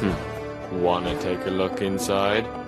Hmm. Wanna take a look inside?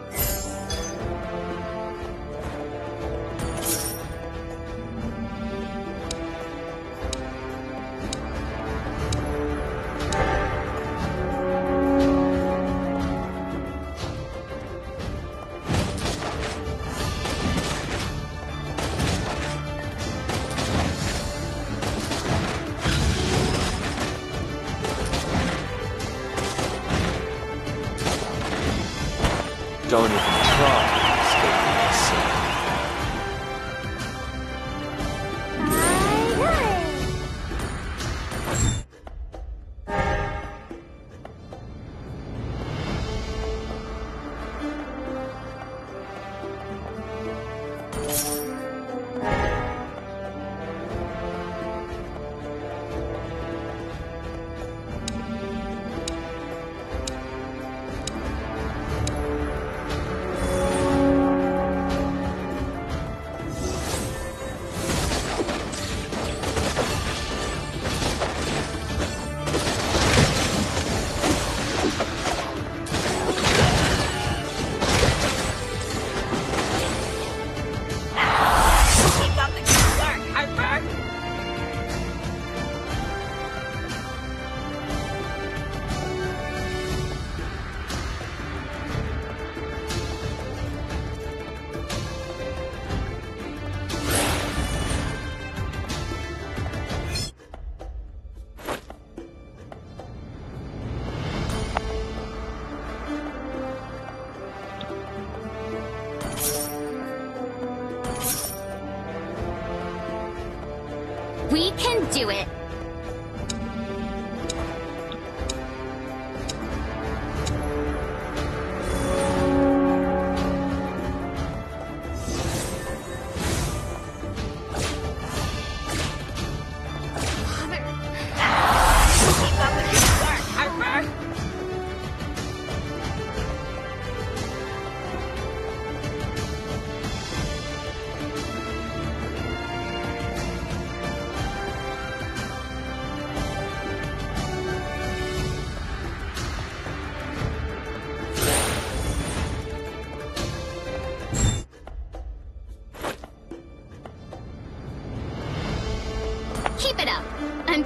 We can do it.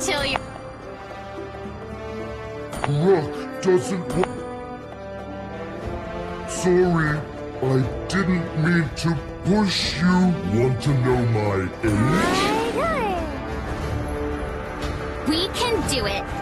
Until you. Rook doesn't wa- Sorry, I didn't mean to push you. Want to know my age? We can do it.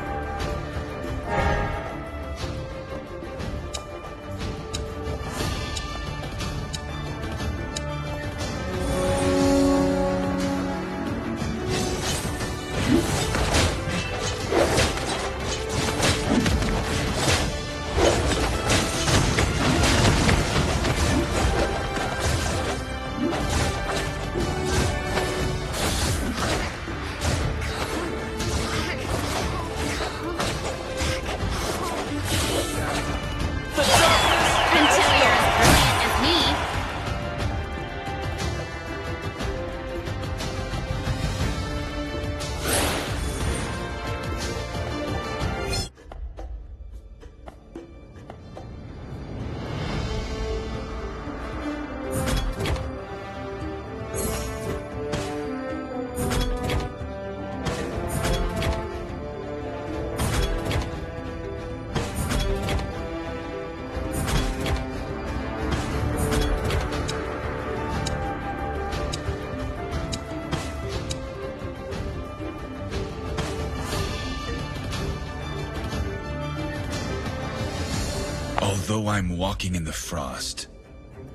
I'm walking in the frost,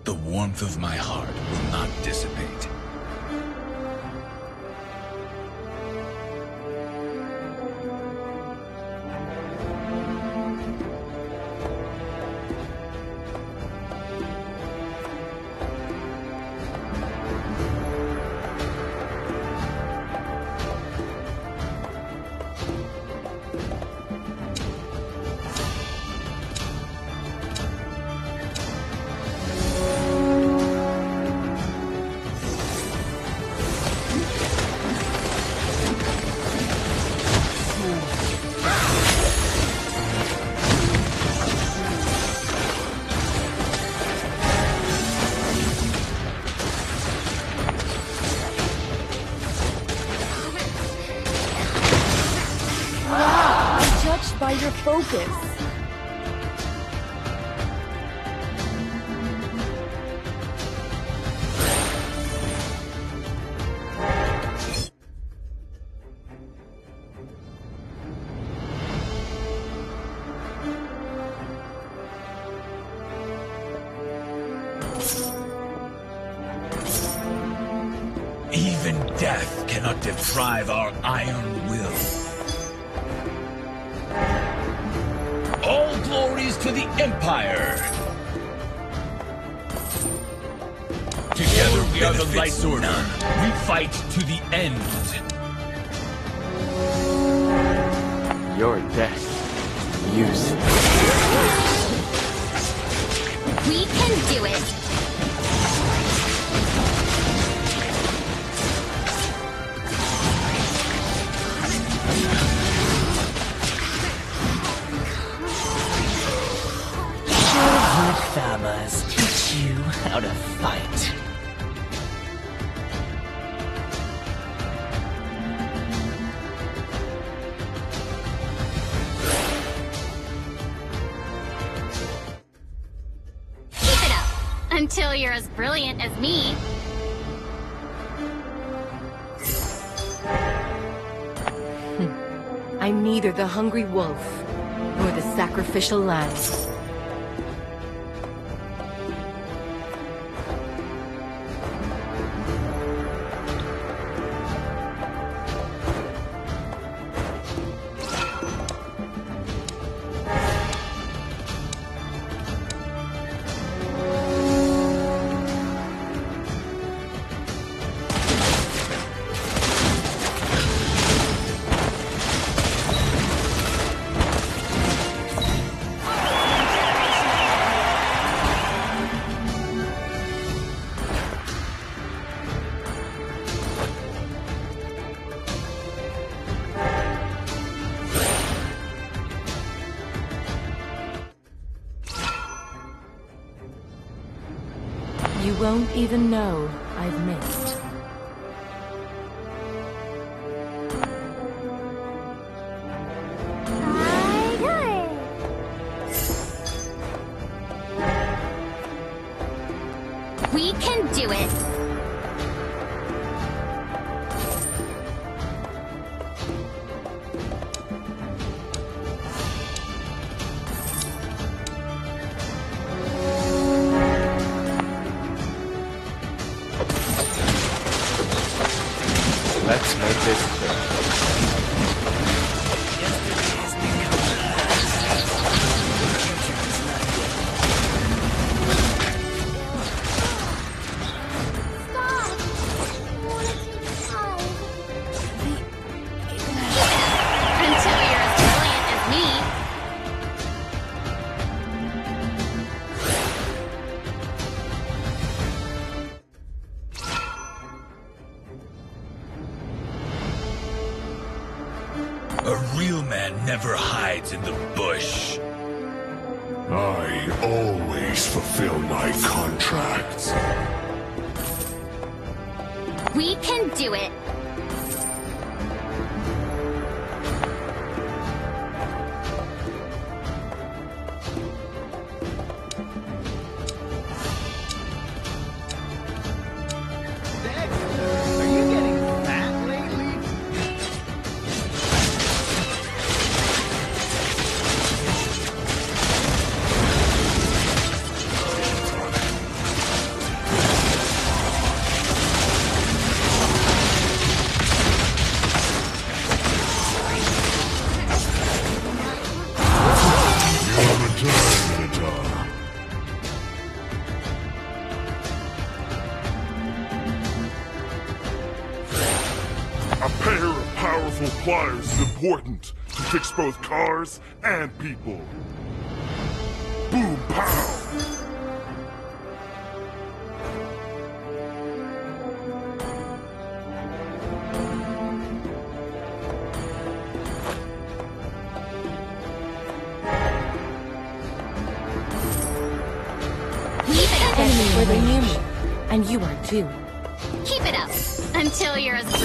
the warmth of my heart will not dissipate. by your focus. Hungry wolf nor the sacrificial lamb. Won't even know I've missed. We can do it. Man never hides in the bush. I always fulfill my contracts. We can do it. Of powerful pliers is important to fix both cars and people. Boom pow! Keep it up. Enemy where they knew me, and you are too. Keep it up until you're as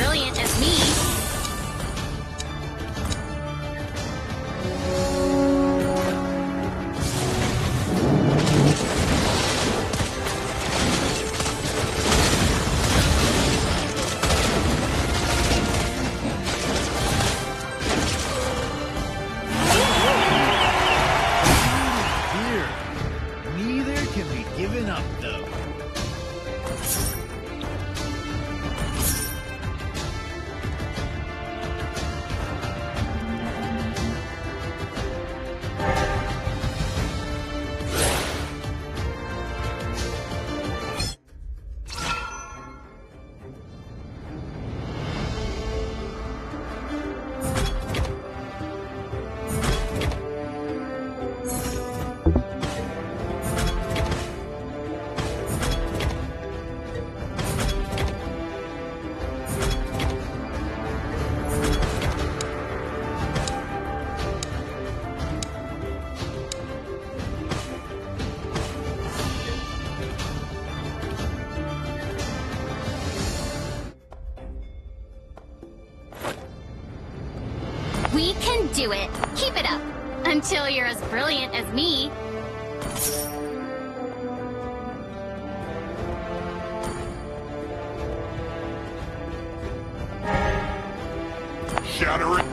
We can do it. Keep it up. Until you're as brilliant as me. Shatter it.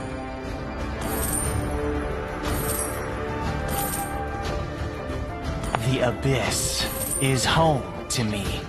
The Abyss is home to me.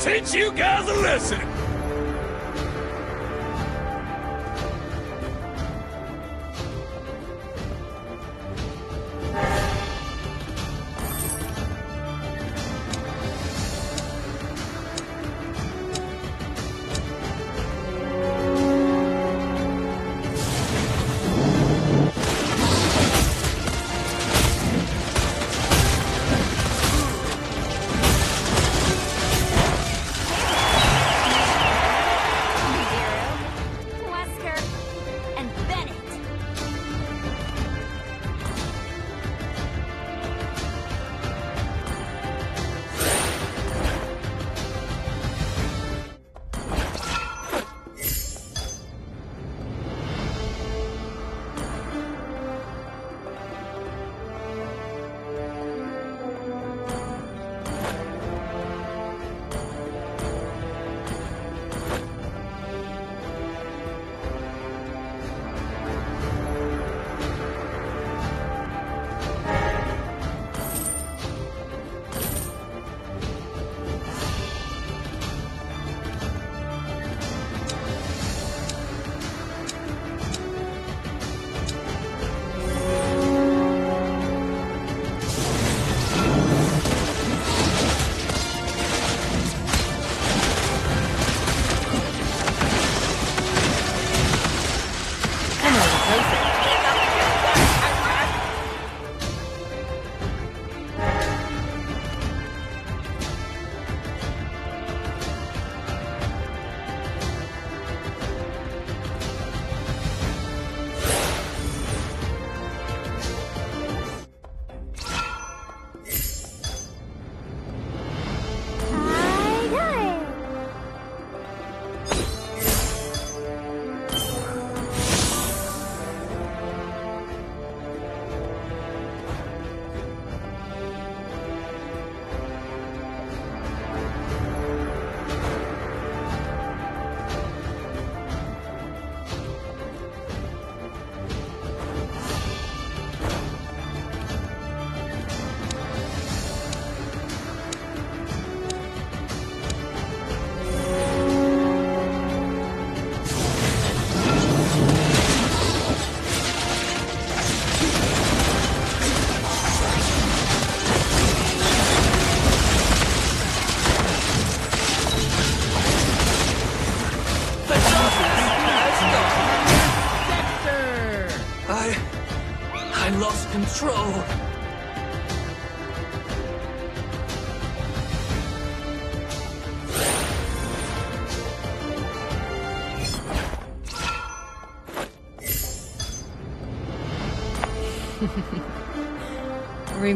teach you guys a lesson.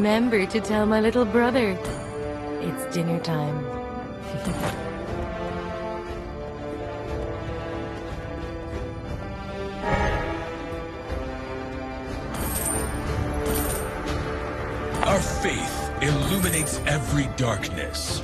Remember to tell my little brother. It's dinner time. Our faith illuminates every darkness.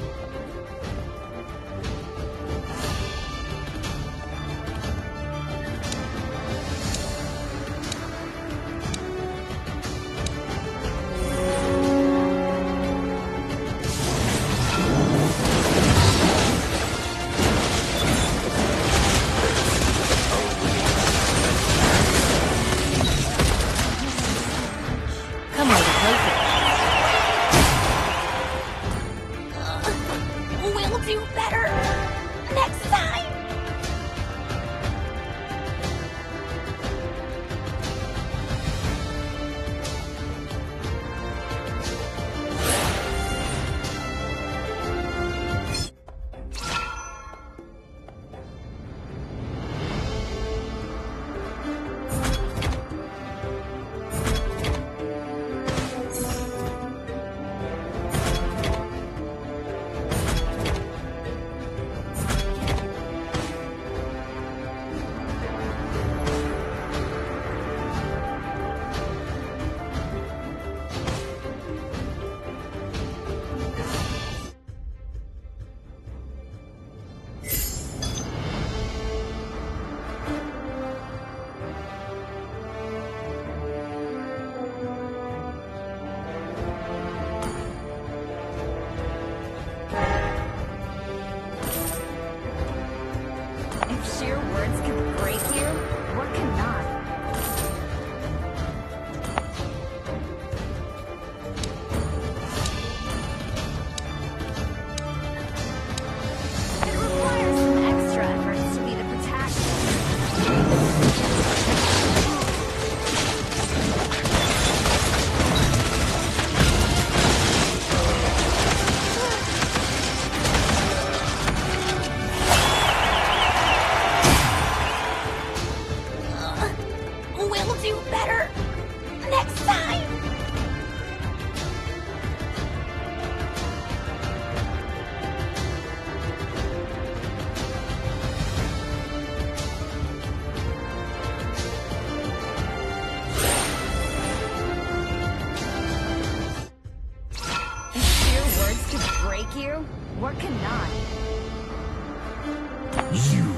You,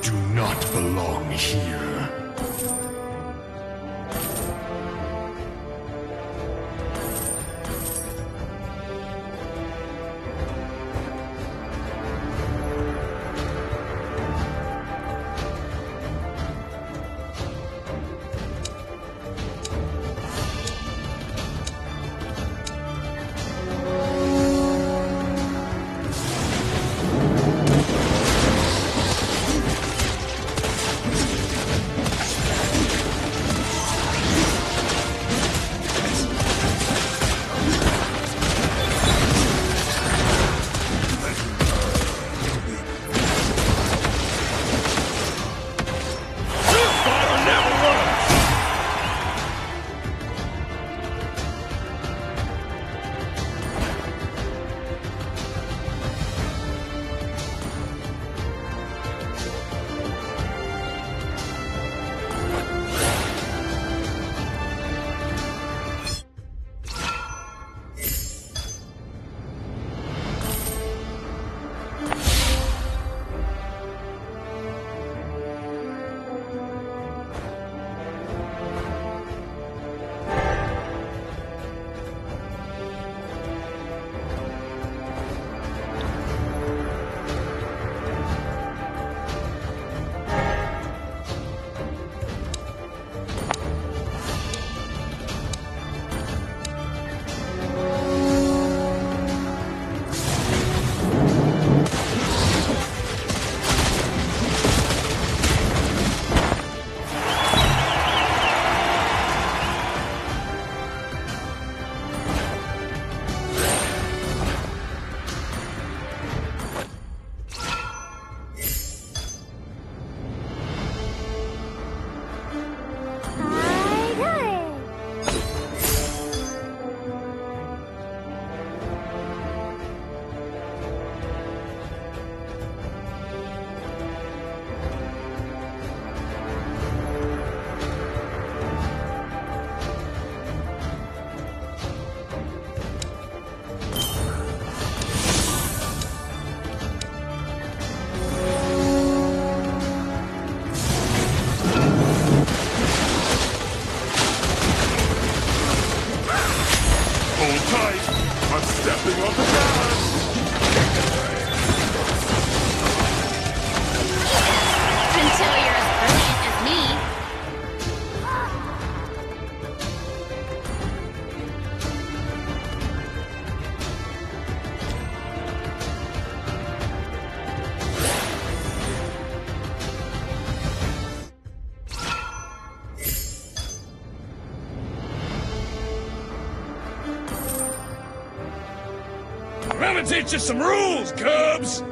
do not belong here. Stepping on the gas. Teach you some rules, Cubs!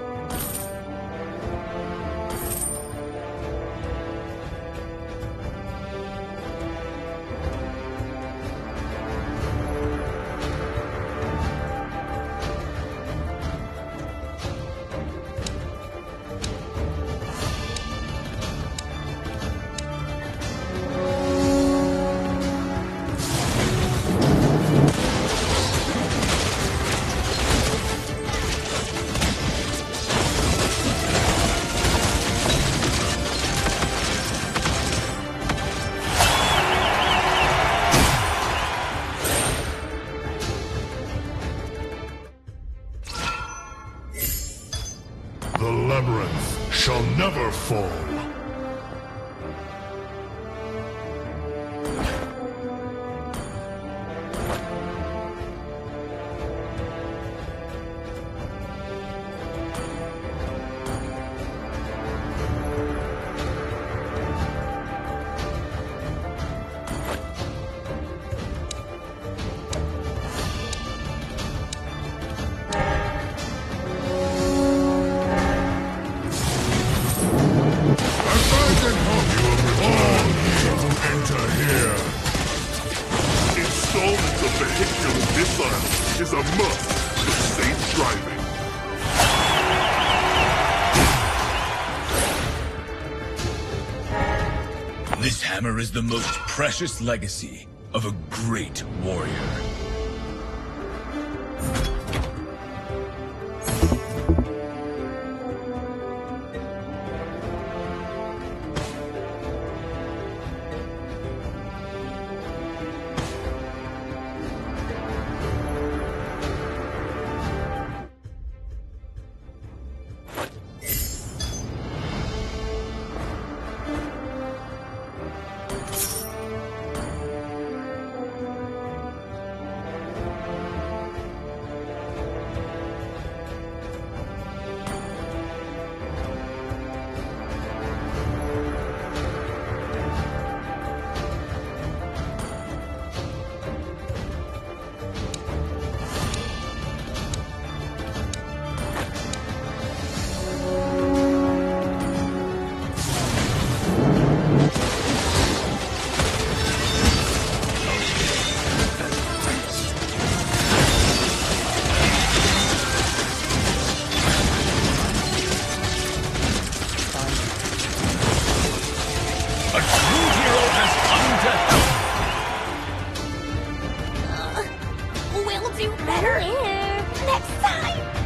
Is the most precious legacy of a great warrior. Do better next time.